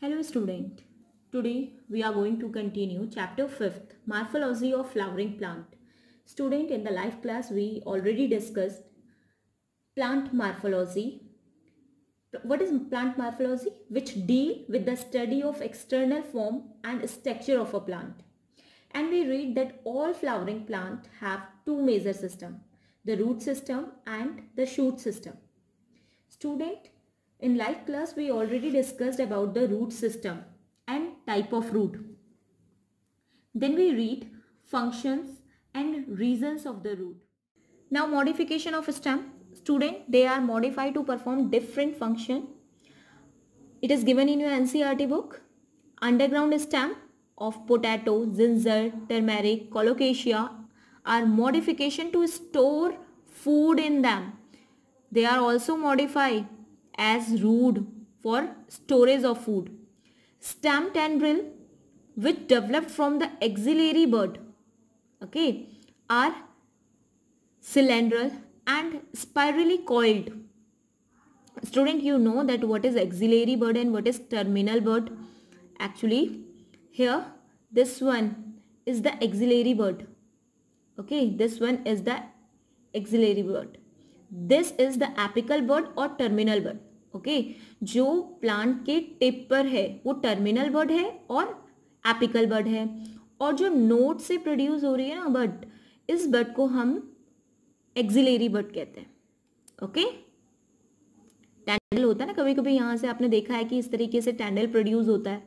Hello student. Today we are going to continue chapter 5th Morphology of flowering plant. Student in the life class we already discussed plant morphology. What is plant morphology? Which deal with the study of external form and structure of a plant. And we read that all flowering plant have two major system, the root system and the shoot system. Student, in life class, we already discussed about the root system and type of root. Then we read functions and reasons of the root. Now modification of stem. Student, they are modified to perform different function. It is given in your NCERT book. Underground stem of potato, ginger, turmeric, colocasia are modification to store food in them. They are also modified as root for storage of food. Stem tendril which developed from the axillary bud okay, are cylindral and spirally coiled. Student, you know that what is axillary bud and what is terminal bud. Actually, here this one is the axillary bud. Okay, this one is the axillary bud. This is the apical bud or terminal bud. Okay? जो plant के tip पर है, वो terminal bud है और apical bird है। और जो नोट से प्रोड्यूस हो रही है ना बर्ड इस बर्ड को हम एक्सिलेरी बर्ड कहते हैं, ओके? टैंडल होता है ना कभी कभी यहाँ से आपने देखा है कि इस तरीके से टैंडल प्रोड्यूस होता है।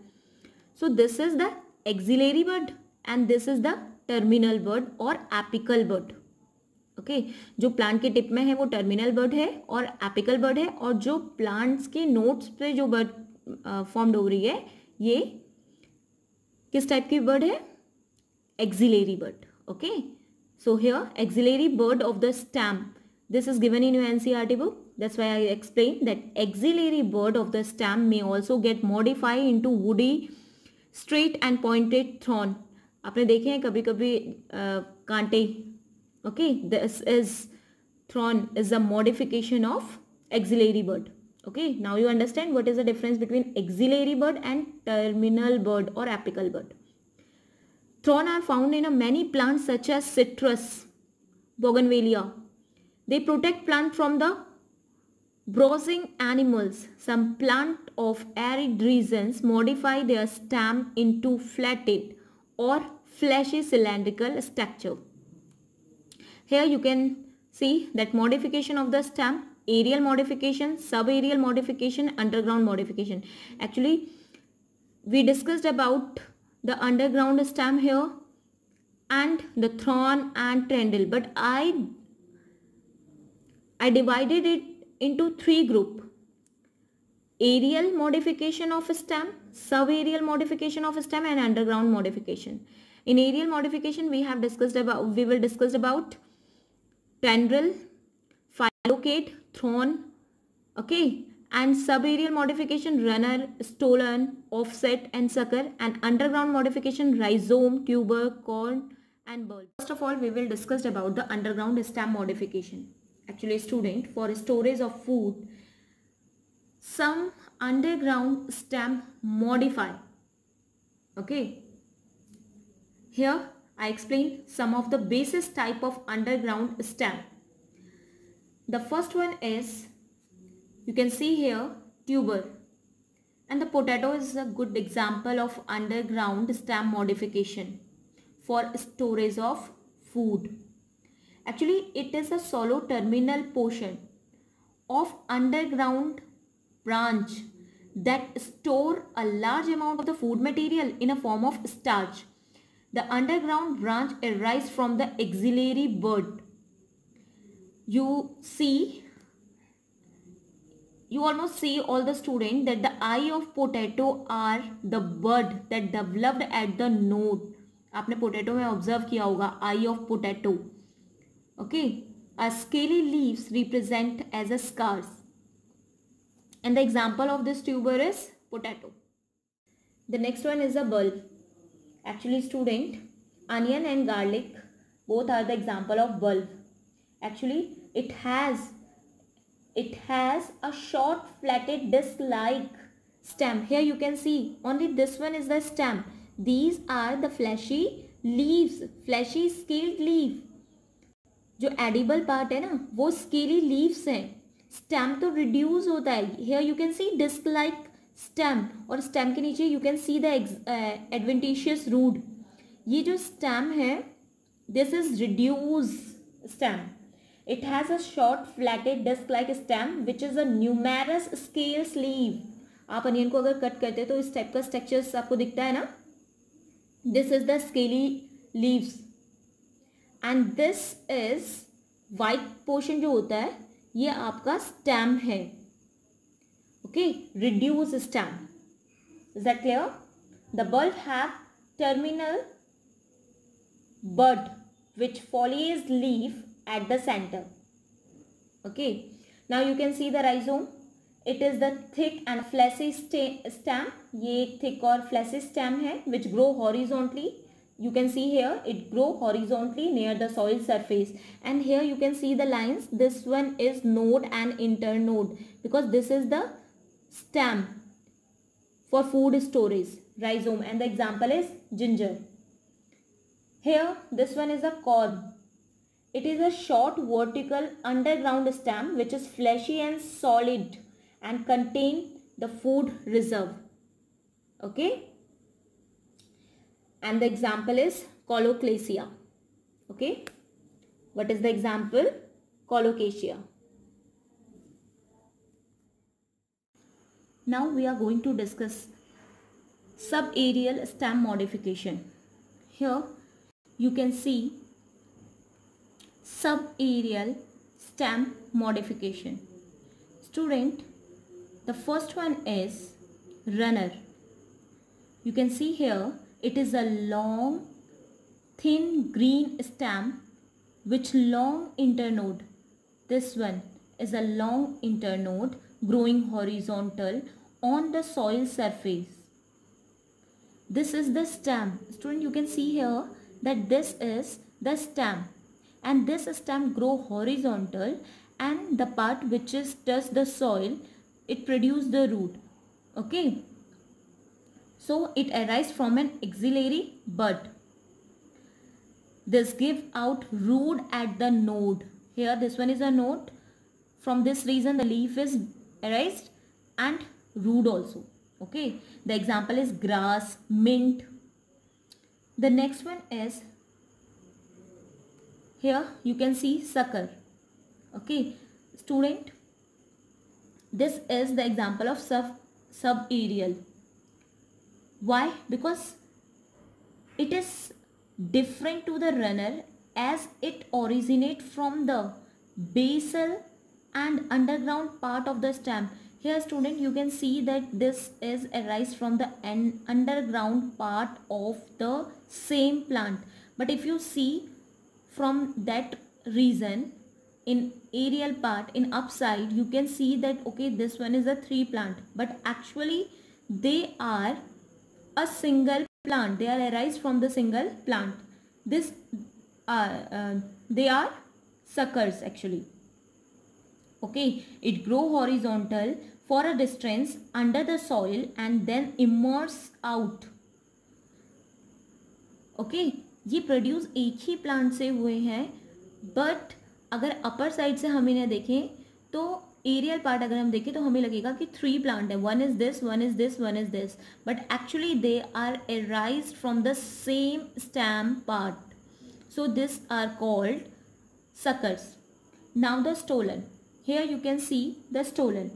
So this is the axillary bud and this is the terminal bud और एपिकल बर्ड ओके? जो प्लांट के टिप में है वो टर्मिनल बर्ड है और एपिकल बर्ड है और जो प्लांट्स के नोट्स पे जो बर्ड फॉर्म्ड हो रही है, ये किस टाइप की बर्ड है? Axillary bud okay? So here axillary bud of the stem this is given in you N C R T book that's why I explain that axillary bud of the stem may also get modify into woody straight and pointed thorn आपने देखे हैं कभी कभी कांटे okay this is thorn is a modification of axillary bird. Okay now you understand what is the difference between axillary bird and terminal bird or apical bird. Thorn are found in many plants such as citrus bougainvillea. They protect plant from the browsing animals. Some plant of arid regions modify their stem into flatted or fleshy cylindrical structure here you can see that modification of the stem aerial modification subaerial modification underground modification. Actually we discussed about the underground stem here and the thorn and tendril but i i divided it into three group. Aerial modification of stem subaerial modification of stem and underground modification. In aerial modification we have discussed about we will discuss about tendril, phylocate, thorn, okay, and subaerial modification runner, stolon, offset and sucker and underground modification rhizome, tuber, corm and bulb. First of all, we will discuss about the underground stem modification. Actually, student, for storage of food, some underground stem modify. Okay. Here I explain some of the basis type of underground stem. The first one is, you can see here, tuber. And the potato is a good example of underground stem modification for storage of food. Actually, it is a solo terminal portion of underground branch that store a large amount of the food material in a form of starch the underground branch arises from the axillary bud. You see, you almost see all the student that the eye of potato are the bud that developed at the node. आपने potato में observe किया होगा eye of potato. Okay, a scaly leaves represent as a scars. And the example of this tuber is potato. The next one is a bulb actually student onion and garlic both are the example of bulb actually it has it has a short flatted disc like stem. Here you can see only this one is the stem. These are the fleshy leaves, fleshy scaled leaf. जो edible part है ना वो scaly leaves हैं stem तो reduce होता है here you can see disc like stem और stem के नीचे you can see the adventitious root ये जो स्टेम है this is reduced stem it has a short flattened disc like stem which is a numerous scale sleeve आप onion को अगर cut करते हैं तो इस टाइप का स्ट्रक्चर्स आपको दिखता है ना? This is the scaly leaves and this is white portion जो होता है, ये आपका स्टैम है. okay reduce stem is that clear? The bulb have terminal bud which foliage leaf at the center. Okay now you can see the rhizome. It is the thick and fleshy stem ye thick or fleshy stem hai which grow horizontally. You can see here it grow horizontally near the soil surface. And here you can see the lines. This one is node and internode because this is the stem for food storage rhizome and the example is ginger here this one is a corm it is a short vertical underground stem which is fleshy and solid and contain the food reserve. Okay. And the example is colocasia. Okay. What is the example? Colocasia. Now we are going to discuss subaerial stem modification. Here you can see subaerial stem modification. Student, the first one is runner. You can see here it is a long thin green stem which long internode. This one is a long internode growing horizontal on the soil surface. This is the stem. Student you can see here that this is the stem. And this stem grow horizontal and the part which is touch the soil it produce the root. Okay? So it arises from an axillary bud. This give out root at the node. Here this one is a node. From this reason the leaf is arised and root also okay? The example is grass mint. The next one is here you can see sucker okay? Student this is the example of sub subaerial. Why? Because it is different to the runner as it originate from the basal and underground part of the stem here student you can see that this is arise from the an underground part of the same plant. But if you see from that reason in aerial part in upside you can see that okay this one is a three plant. But actually they are a single plant. They are arise from the single plant. This uh, uh, they are suckers actually okay, it grow horizontal for a distance under the soil and then immerse out. Okay, ये produce एक ही plant से हुए हैं but अगर upper side से हम इन्हें देखें तो एरियल पार्ट अगर हम देखें तो हमें लगेगा कि थ्री प्लांट है। One is this one is this one is this but actually they are arise from the same stem part so this are called suckers. Now the stolon Here you can see the stolon.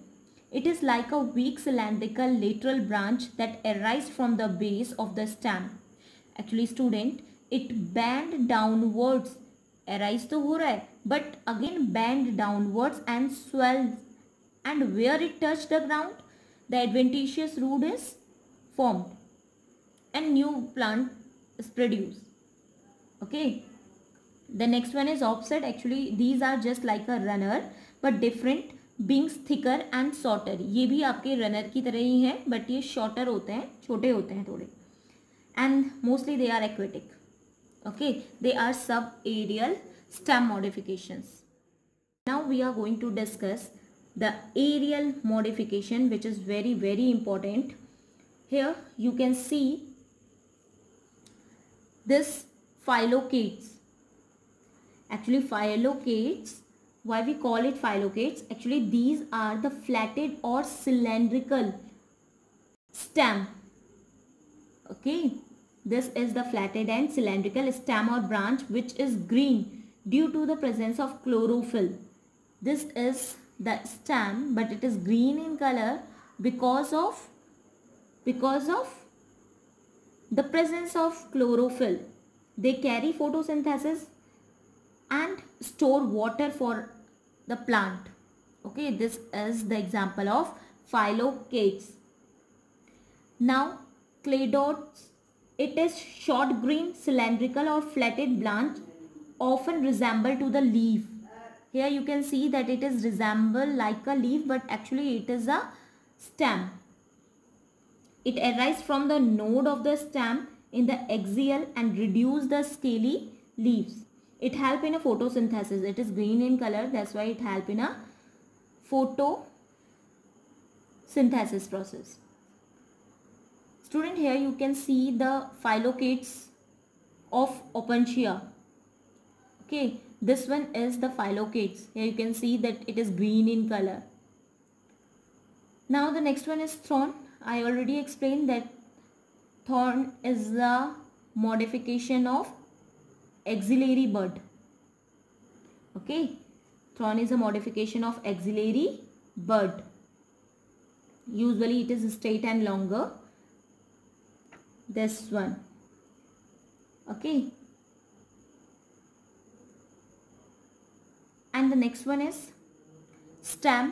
It is like a weak cylindrical lateral branch that arises from the base of the stem. Actually student, it bend downwards, arise to ho but again bend downwards and swells and where it touched the ground, the adventitious root is formed and new plant is produced. Okay. The next one is offset. Actually, these are just like a runner. But different beings thicker and shorter ये भी आपके runner की तरह ही हैं but ये shorter होते हैं, छोटे होते हैं थोड़े. And mostly they are aquatic okay they are sub aerial stem modification now we are going to discuss the aerial modification which is very very important here you can see this phylloclades actually phylloclades why we call it phyllocades actually these are the flatted or cylindrical stem. Okay? This is the flatted and cylindrical stem or branch which is green due to the presence of chlorophyll. This is the stem but it is green in color because of because of the presence of chlorophyll. They carry photosynthesis and store water for the plant. Okay this is the example of phyllocades now cladodes it is short green cylindrical or flatted branch often resemble to the leaf. Here you can see that it is resemble like a leaf but actually it is a stem. It arises from the node of the stem in the axial and reduce the scaly leaves it help in a photosynthesis it is green in color that's why it help in a photosynthesis process student here you can see the phyllocades of opuntia okay this one is the phyllocades. Here you can see that it is green in color. Now the next one is thorn. I already explained that thorn is the modification of axillary bud. Okay. Thorn is a modification of axillary bud. Usually it is straight and longer. This one. Okay. and the next one is stem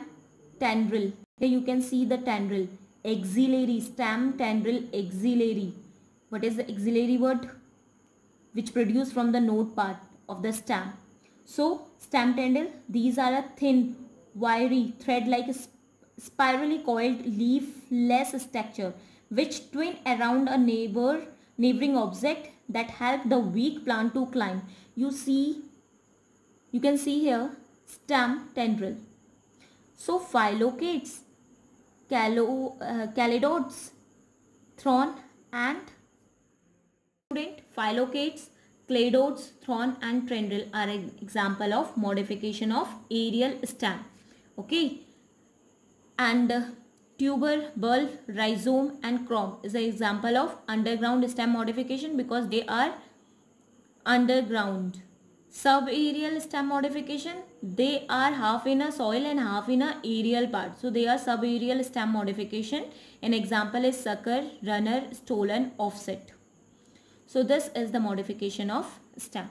tendril here you can see the tendril axillary stem tendril axillary what is the axillary word which produce from the node part of the stem so stem tendril these are a thin wiry thread like a spirally coiled leafless structure which twine around a neighbor neighboring object that help the weak plant to climb you see you can see here stem tendril. So phyllocades, calo, uh, caladodes, thorn and student phyllocades, cladodes, thorn and tendril are an example of modification of aerial stem. Okay. And uh, tuber, bulb, rhizome and corm is an example of underground stem modification because they are underground subaerial stem modification they are half in a soil and half in a aerial part so they are subaerial stem modification an example is sucker runner stolon offset so this is the modification of stem